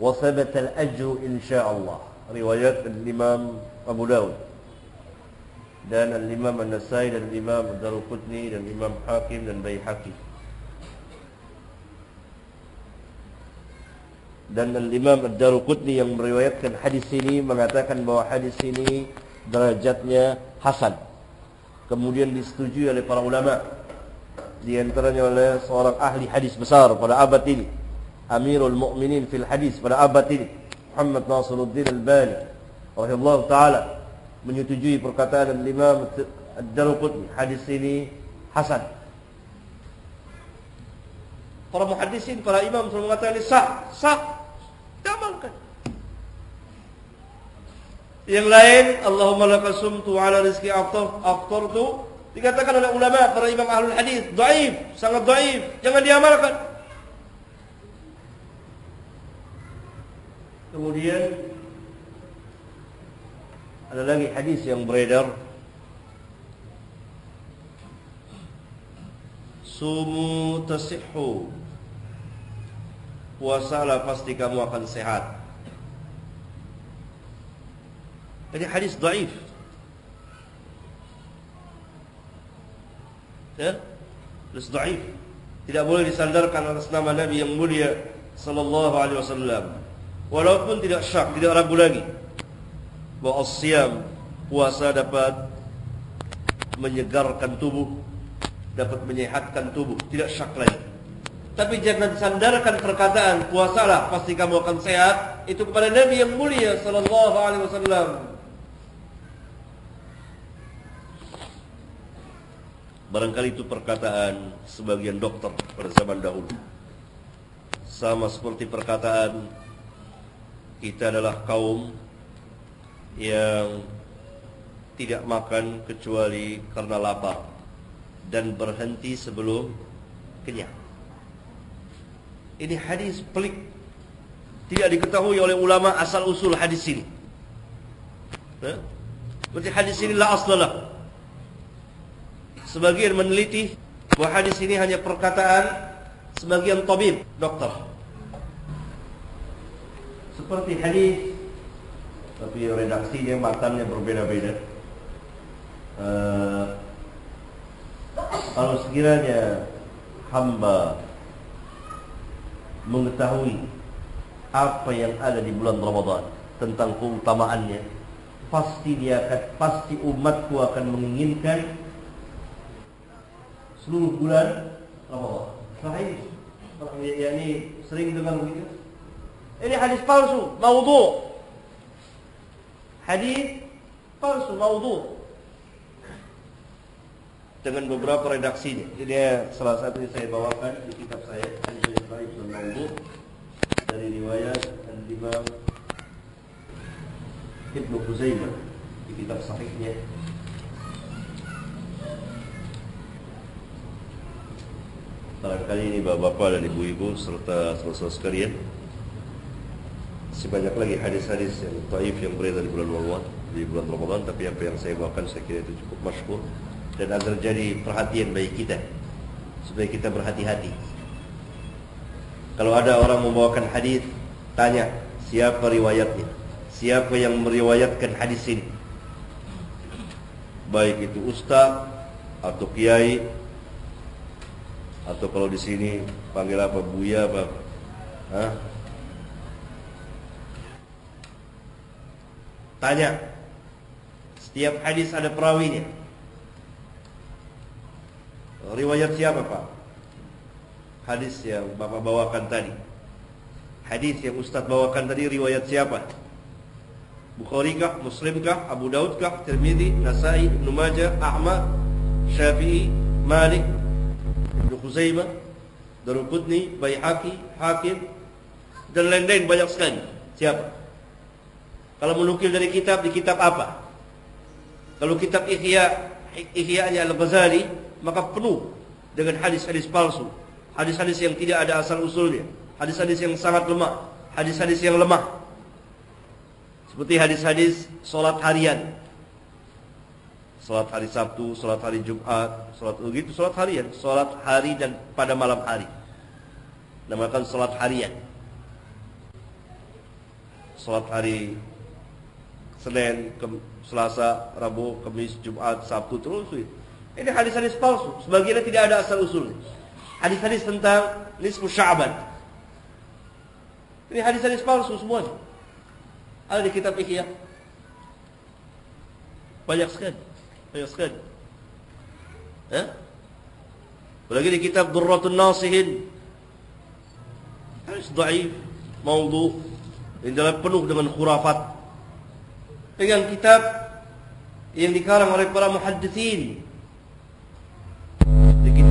وثبت الأجر إن شاء الله روايات الإمام أبو داود dan الإمام النسائي dan الإمام الدارقطني dan الإمام حاكم dan بيحكي dan Imam Ad-Daruqutni yang meriwayatkan hadis ini mengatakan bahwa hadis ini derajatnya hasan. Kemudian disetujui oleh para ulama di antaranya oleh seorang ahli hadis besar pada abad ini Amirul Mukminin fil hadis pada abad ini Muhammad Nasiruddin Al-Bani rahimahullah taala menyetujui perkataan Imam Ad-Darqutni hadis ini hasan. Para muhaddisin para imam selalu mengatakan sah sah diamalkan yang lain Allahumma lakasumtu ala rizki aftar aftartu. Dikatakan oleh ulama para imam ahlul hadis, dhaif, sangat dhaif, jangan diamalkan. Kemudian ada lagi hadis yang beredar. Sumu tasihhu Puasalah pasti kamu akan sehat. Ini hadis dhaif ya, terus dhaif. Tidak boleh disandarkan atas nama Nabi yang mulia sallallahu alaihi wasallam. Walaupun tidak syak, tidak ragu lagi. Bahwa siam puasa dapat menyegarkan tubuh, dapat menyehatkan tubuh, tidak syak lagi. Tapi jangan sandarkan perkataan puasalah pasti kamu akan sehat itu kepada Nabi yang mulia sallallahu alaihi wasallam. Barangkali itu perkataan sebagian dokter pada zaman dahulu. Sama seperti perkataan kita adalah kaum yang tidak makan kecuali karena lapar dan berhenti sebelum kenyang. Ini hadis pelik. Tidak diketahui oleh ulama asal usul hadis ini. Berarti hadis ini la aslalah. Sebagian meneliti bahwa hadis ini hanya perkataan sebagian tabib, dokter. Seperti hadis tapi redaksinya matanya berbeda-beda. Uh, kalau sekiranya hamba mengetahui apa yang ada di bulan Ramadan tentang keutamaannya, pasti dia akan pasti umatku akan menginginkan seluruh bulan Ramadan. Sahih. Ya, ini sering dengar begitu. Ini hadis palsu, maudhu. Hadis palsu, maudhu. Dengan beberapa redaksinya. Jadi salah satu yang saya bawakan di kitab saya, dari riwayat Al-Imam Ibnu Huzaimah di kitab sahihnya. Barangkali ini bapak-bapak dan ibu-ibu serta saudara sekalian. Sebanyak lagi hadis-hadis yang taif yang beredar di bulan Ramadan di bulan Ramadan tapi apa yang saya bawakan saya kira itu cukup masyhur. Dan agar jadi perhatian bagi kita supaya kita berhati-hati. Kalau ada orang membawakan hadis, tanya siapa riwayatnya, siapa yang meriwayatkan hadis ini. Baik itu ustaz atau kiai atau kalau di sini panggil apa buya apa Hah? tanya setiap hadis ada perawinya riwayat siapa pak hadis yang bapak bawakan tadi hadis yang ustaz bawakan tadi riwayat siapa Bukhari kah, Muslim kah, Abu Daud kah, Tirmidzi, Nasai, Ibnu Majah, Ahmad, Syafi'i, Malik, Khuzaimah, Daruqutni, Baihaqi, Hakim dan lain-lain banyak sekali. Siapa? Kalau menukil dari kitab di kitab apa? Kalau kitab Ihya Ihya-nya Al-Ghazali maka penuh dengan hadis-hadis palsu, hadis-hadis yang tidak ada asal usulnya, hadis-hadis yang sangat lemah, hadis-hadis yang lemah. Seperti hadis-hadis solat harian Salat hari Sabtu, salat hari Jumat, salat begitu salat harian, salat hari dan pada malam hari. Namakan salat harian. Salat hari Senin, Selasa, Rabu, Kamis, Jumat, Sabtu terus. Ini hadis-hadis palsu. Sebagiannya tidak ada asal usulnya. Hadis-hadis tentang nisfu Sya'ban. Ini hadis-hadis palsu semuanya. Ada di kitab Ihya. Banyak sekali. Banyak sekali. Ya? Apalagi di kitab Durratun Nasihin. Hadis dhaif, maudhu, yang dalam penuh dengan khurafat. Dengan kitab yang dikarang oleh para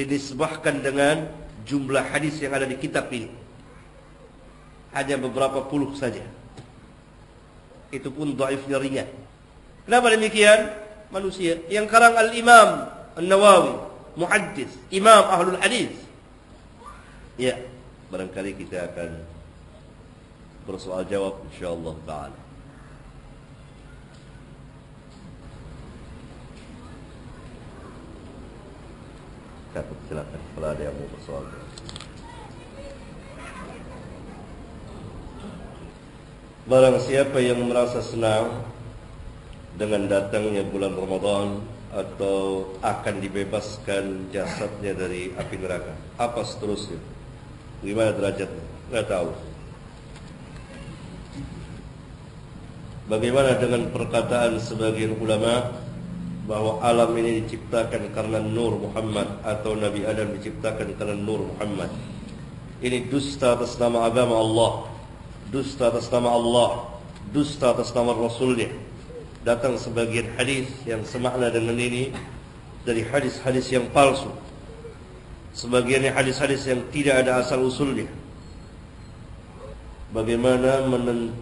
dinisbahkan dengan jumlah hadis yang ada di kitab ini. Hanya beberapa puluh saja. Itu pun dhaifnya ringan. Kenapa demikian? Manusia. Yang karang al-imam an-nawawi muhaddis imam ahlul hadis. Ya barangkali kita akan bersoal jawab insyaallah taala. Kata silakan kalau ada yang mau bersoal. Barang siapa yang merasa senang dengan datangnya bulan Ramadan atau akan dibebaskan jasadnya dari api neraka. Apa seterusnya? Gimana derajatnya? Tidak tahu. Bagaimana dengan perkataan sebagian ulama bahwa alam ini diciptakan karena nur Muhammad atau Nabi Adam diciptakan karena nur Muhammad? Ini dusta atas nama agama Allah, dusta atas nama Allah, dusta atas nama Rasulnya datang sebagian hadis yang semakna dengan ini dari hadis-hadis yang palsu. Sebagiannya hadis-hadis yang tidak ada asal usulnya. Bagaimana menentukan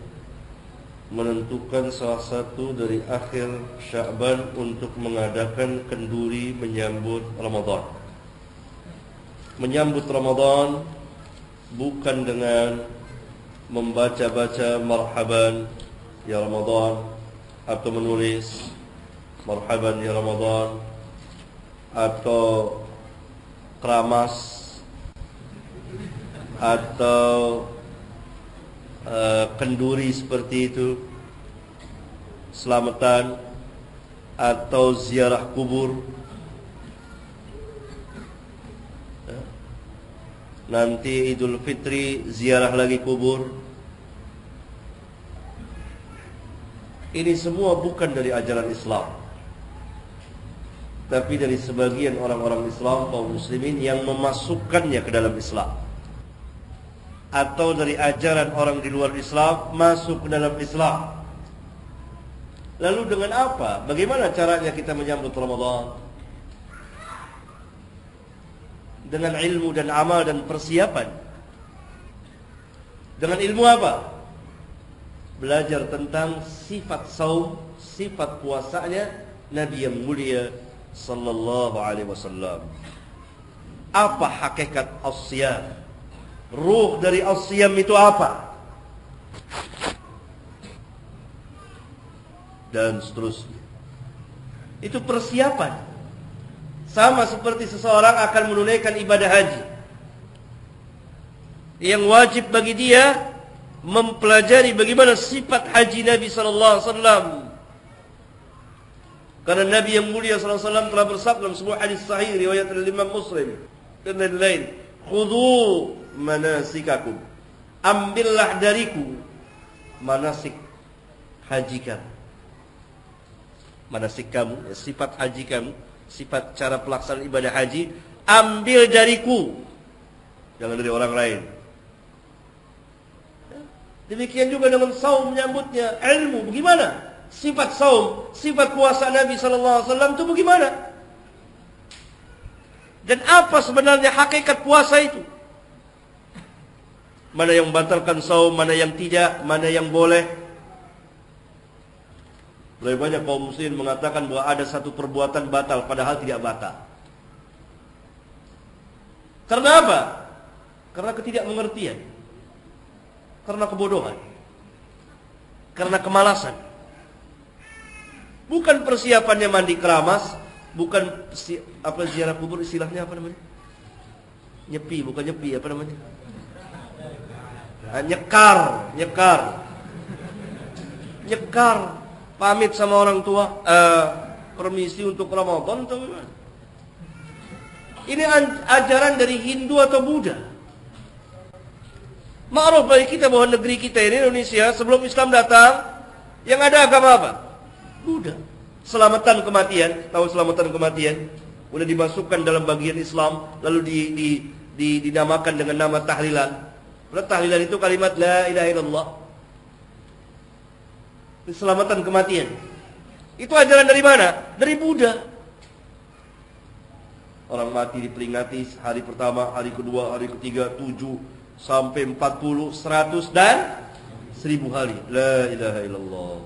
salah satu dari akhir Sya'ban untuk mengadakan kenduri menyambut Ramadan. Menyambut Ramadan bukan dengan membaca-baca marhaban ya Ramadan atau menulis marhaban ya Ramadan atau keramas atau uh, kenduri seperti itu selamatan atau ziarah kubur. Nanti Idul Fitri ziarah lagi kubur. Ini semua bukan dari ajaran Islam Tapi dari sebagian orang-orang Islam kaum muslimin yang memasukkannya ke dalam Islam Atau dari ajaran orang di luar Islam masuk ke dalam Islam Lalu dengan apa? Bagaimana caranya kita menyambut Ramadan? Dengan ilmu dan amal dan persiapan Dengan ilmu apa? belajar tentang sifat saum, sifat puasanya Nabi yang mulia sallallahu alaihi wasallam. Apa hakikat as-siyam? Ruh dari as-siyam itu apa? Dan seterusnya. Itu persiapan. Sama seperti seseorang akan menunaikan ibadah haji. Yang wajib bagi dia mempelajari bagaimana sifat haji Nabi sallallahu alaihi wasallam. Karena Nabi yang mulia sallallahu alaihi wasallam telah bersabda dalam sebuah hadis sahih riwayat Imam Muslim dan lain-lain, "Khudhu manasikakum." Ambillah dariku manasik haji kamu. Manasik kamu, ya, sifat haji kamu, sifat cara pelaksanaan ibadah haji, ambil dariku. Jangan dari orang lain. Demikian juga dengan saum menyambutnya ilmu. Bagaimana? Sifat saum, sifat puasa Nabi sallallahu alaihi wasallam itu bagaimana? Dan apa sebenarnya hakikat puasa itu? Mana yang membatalkan saum, mana yang tidak, mana yang boleh? Lebih banyak kaum muslim mengatakan bahwa ada satu perbuatan batal padahal tidak batal. Karena apa? Karena ketidakmengertian karena kebodohan. Karena kemalasan. Bukan persiapannya mandi keramas, bukan apa ziarah kubur istilahnya apa namanya? Nyepi, bukan nyepi, apa namanya? Nah, nyekar, nyekar. Nyekar, pamit sama orang tua, uh, permisi untuk Ramadan atau gimana? Ini ajaran dari Hindu atau Buddha? Ma'ruf bagi kita bahwa negeri kita ini Indonesia sebelum Islam datang yang ada agama apa? Buddha. Selamatan kematian, tahu selamatan kematian? Sudah dimasukkan dalam bagian Islam lalu di, di, di, dinamakan dengan nama tahlilan. Padahal tahlilan itu kalimat la ilaha illallah. Selamatan kematian. Itu ajaran dari mana? Dari Buddha. Orang mati diperingati hari pertama, hari kedua, hari ketiga, tujuh, sampai 40, 100 dan 1000 kali. La ilaha illallah.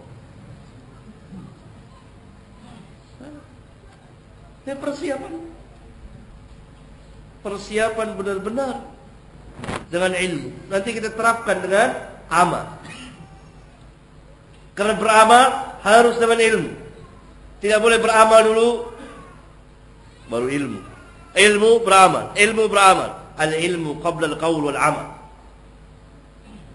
Ini persiapan. Persiapan benar-benar dengan ilmu. Nanti kita terapkan dengan amal. Karena beramal harus dengan ilmu. Tidak boleh beramal dulu baru ilmu. Ilmu beramal, ilmu beramal. Al ilmu qabla al qaul wal amal.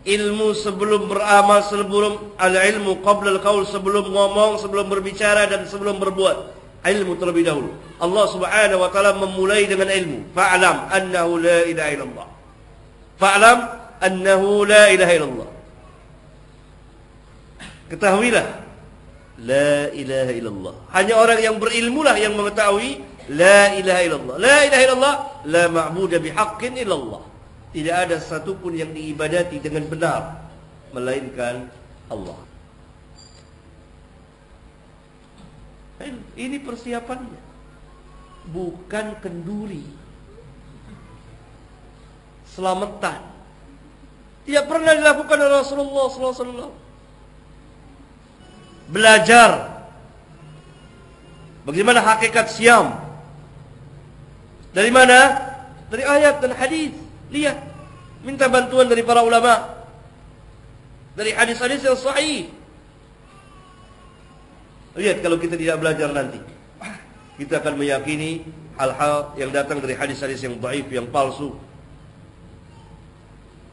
Ilmu sebelum beramal, sebelum al ilmu qabla al qaul sebelum ngomong, sebelum berbicara dan sebelum berbuat. Ilmu terlebih dahulu. Allah Subhanahu wa taala memulai dengan ilmu. Fa'lam annahu la ilaha illallah. Fa'lam annahu la ilaha illallah. Ketahuilah la ilaha illallah. Hanya orang yang berilmu lah yang mengetahui la ilaha illallah. La ilaha illallah la ma'budu bihaqqin illallah. Tidak ada satupun yang diibadati dengan benar melainkan Allah. Ini persiapannya. Bukan kenduri. Selamatan. Tidak pernah dilakukan oleh Rasulullah wasallam belajar bagaimana hakikat siam. Dari mana? Dari ayat dan hadis. Lihat, minta bantuan dari para ulama. Dari hadis-hadis yang sahih. Lihat kalau kita tidak belajar nanti. Kita akan meyakini hal-hal yang datang dari hadis-hadis yang baik, yang palsu.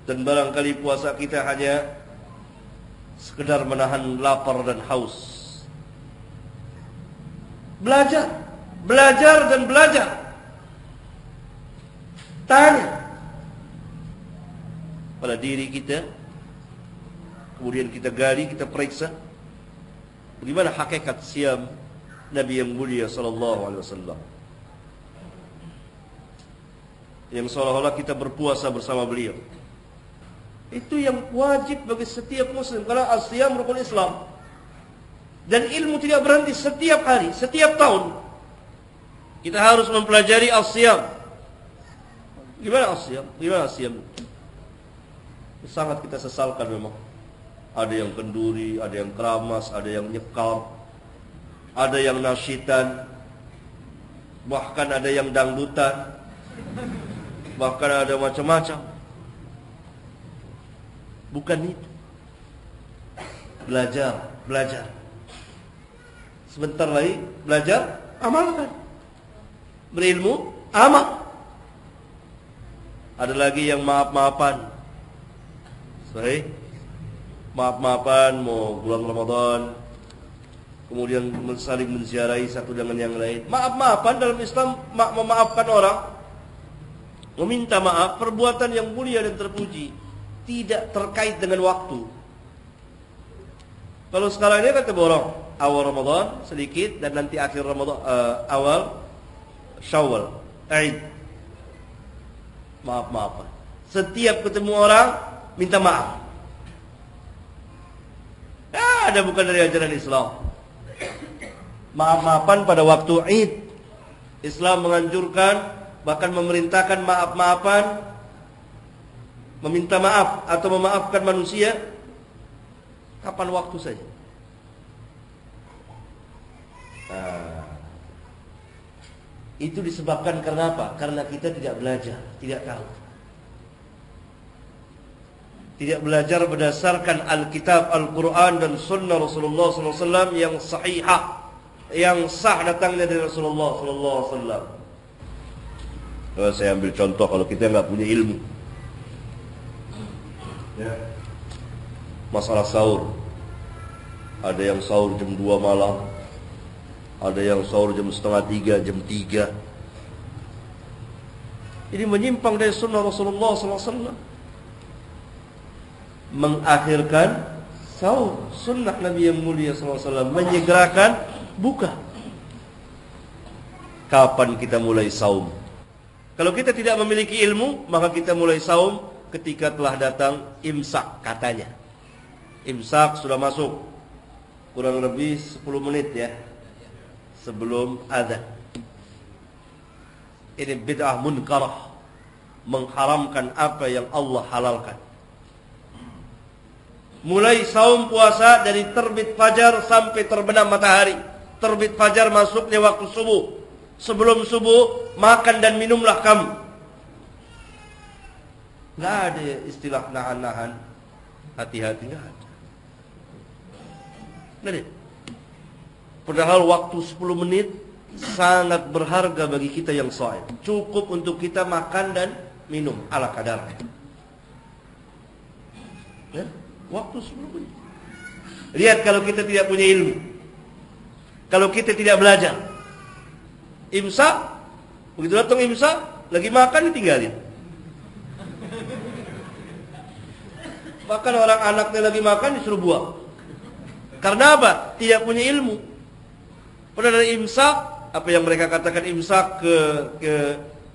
Dan barangkali puasa kita hanya sekedar menahan lapar dan haus. Belajar, belajar dan belajar. Tanya pada diri kita, kemudian kita gali, kita periksa bagaimana hakikat siam Nabi yang mulia sallallahu alaihi wasallam. Yang seolah-olah kita berpuasa bersama beliau. Itu yang wajib bagi setiap muslim karena asyam rukun Islam. Dan ilmu tidak berhenti setiap hari, setiap tahun. Kita harus mempelajari asyam. Gimana asyam? Gimana asyam? Sangat kita sesalkan memang. Ada yang kenduri, ada yang keramas, ada yang nyekal, ada yang nasyitan, bahkan ada yang dangdutan, bahkan ada macam-macam. Bukan itu. Belajar, belajar. Sebentar lagi belajar, amalkan. Berilmu, amal. Ada lagi yang maaf-maafan. Sorry. Maaf-maafan mau bulan Ramadan. Kemudian saling menziarahi satu dengan yang lain. Maaf-maafan dalam Islam memaafkan orang. Meminta maaf perbuatan yang mulia dan terpuji tidak terkait dengan waktu. Kalau sekarang ini kan borong awal Ramadan sedikit dan nanti akhir Ramadan uh, awal Syawal, Aid. Maaf maaf. Setiap ketemu orang minta maaf. Ya, ada bukan dari ajaran Islam. Maaf-maafan pada waktu Id. Islam menganjurkan bahkan memerintahkan maaf-maafan meminta maaf atau memaafkan manusia kapan waktu saja. Nah, itu disebabkan karena apa? Karena kita tidak belajar, tidak tahu. Tidak belajar berdasarkan Alkitab, Al-Quran dan Sunnah Rasulullah SAW yang sahihah, yang sah datangnya dari Rasulullah SAW. Saya ambil contoh kalau kita nggak punya ilmu, ya. masalah sahur. Ada yang sahur jam 2 malam. Ada yang sahur jam setengah tiga jam 3 ini menyimpang dari sunnah Rasulullah SAW mengakhirkan sahur. Sunnah Nabi yang mulia SAW menyegerakan buka. Kapan kita mulai saum? Kalau kita tidak memiliki ilmu maka kita mulai saum ketika telah datang imsak katanya. Imsak sudah masuk kurang lebih 10 menit ya sebelum ada. Ini bid'ah munkarah mengharamkan apa yang Allah halalkan. Mulai saum puasa dari terbit fajar sampai terbenam matahari. Terbit fajar masuknya waktu subuh. Sebelum subuh makan dan minumlah kamu. Nggak ada istilah nahan-nahan. Hati-hati nggak ada. Nah, Padahal waktu 10 menit sangat berharga bagi kita yang soal. Cukup untuk kita makan dan minum ala kadar. Ya, waktu 10 menit. Lihat kalau kita tidak punya ilmu. Kalau kita tidak belajar. Imsak, begitu datang imsak, lagi makan ditinggalin. Bahkan orang anaknya lagi makan disuruh buang. Karena apa? Tidak punya ilmu. Dari imsak, apa yang mereka katakan imsak ke ke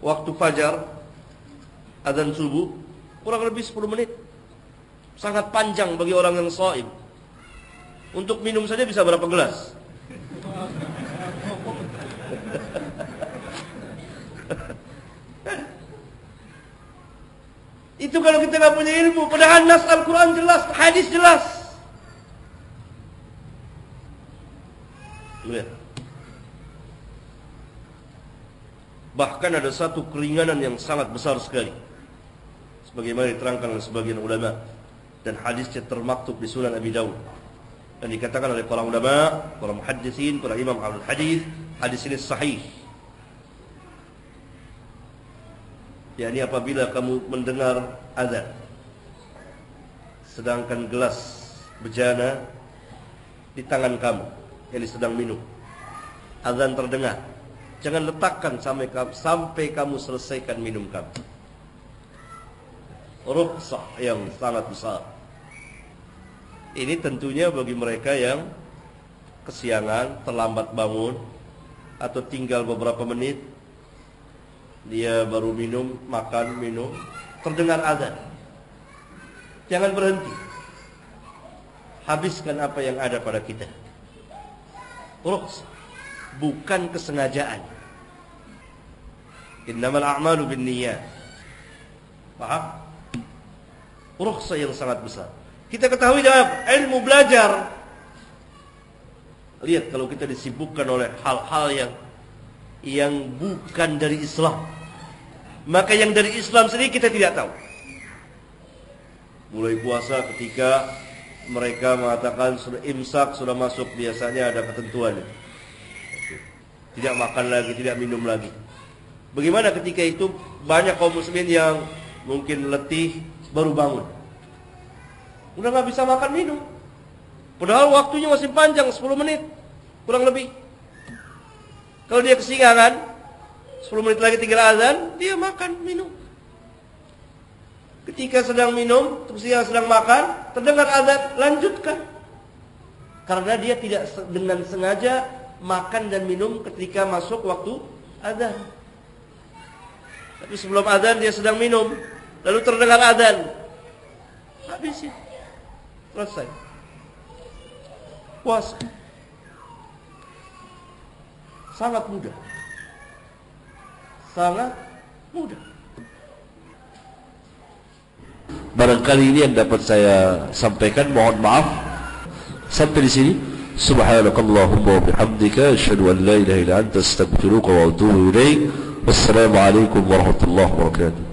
waktu fajar, adzan subuh, kurang lebih 10 menit. Sangat panjang bagi orang yang shaim. Untuk minum saja bisa berapa gelas? Itu kalau kita nggak punya ilmu. Padahal nas Al-Quran jelas, hadis jelas. Lihat. Bahkan ada satu keringanan yang sangat besar sekali. Sebagaimana diterangkan oleh sebagian ulama. Dan hadisnya termaktub di sunan Abi Dawud. Dan dikatakan oleh para ulama, para muhaddisin, para imam al-hadis, hadis ini sahih. Yakni apabila kamu mendengar azan sedangkan gelas bejana di tangan kamu yang sedang minum azan terdengar jangan letakkan sampai sampai kamu selesaikan minum kamu. Rukhsah yang sangat besar. Ini tentunya bagi mereka yang kesiangan terlambat bangun atau tinggal beberapa menit dia baru minum, makan, minum, terdengar azan. Jangan berhenti. Habiskan apa yang ada pada kita. Rukhsah. Bukan kesengajaan. Innamal a'malu bin niyat. Paham? Rukhsah yang sangat besar. Kita ketahui dalam ilmu belajar. Lihat kalau kita disibukkan oleh hal-hal yang yang bukan dari Islam. Maka yang dari Islam sendiri kita tidak tahu. Mulai puasa ketika mereka mengatakan sudah imsak sudah masuk biasanya ada ketentuan. Tidak makan lagi, tidak minum lagi. Bagaimana ketika itu banyak kaum muslimin yang mungkin letih baru bangun. Udah nggak bisa makan minum. Padahal waktunya masih panjang 10 menit kurang lebih. Kalau dia kesingangan, 10 menit lagi tinggal azan, dia makan, minum. Ketika sedang minum, dia sedang makan, terdengar azan, lanjutkan. Karena dia tidak dengan sengaja makan dan minum ketika masuk waktu azan. Tapi sebelum azan dia sedang minum, lalu terdengar azan. Habisin. Selesai. Puasa. Sangat mudah. Sangat mudah. Barangkali ini yang dapat saya sampaikan. Mohon maaf. Sampai di sini. Subhanakallahumma wa bihamdika asyhadu an la ilaha illa anta astaghfiruka wa atubu ilaik. Wassalamualaikum warahmatullahi wabarakatuh.